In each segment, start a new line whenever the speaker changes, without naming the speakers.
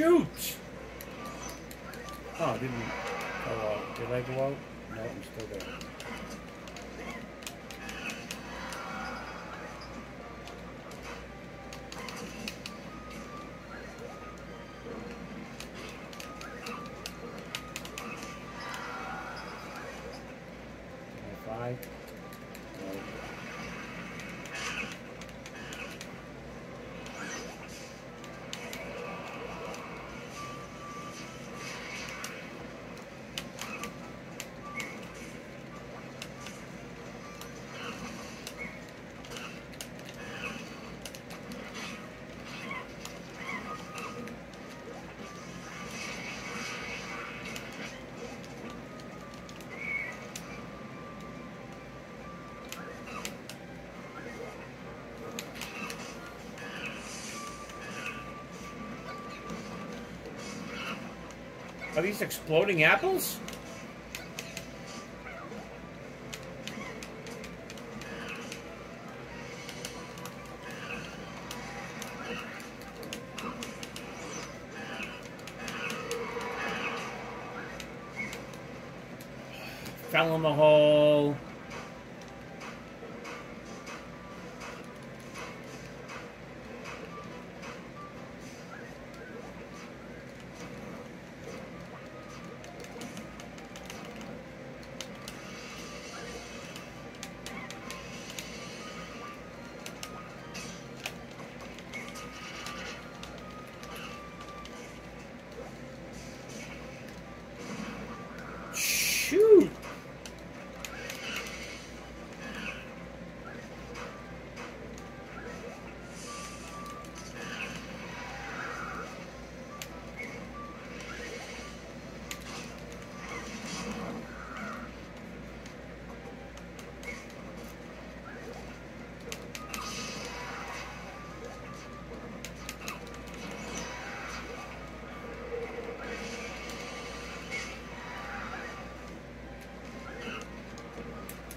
Shoot! Oh, didn't go out. Did I go out? No, I'm still there. Five. No. Are these exploding apples? Fell in the hole. Shoot!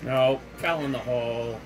No, fell in the hole.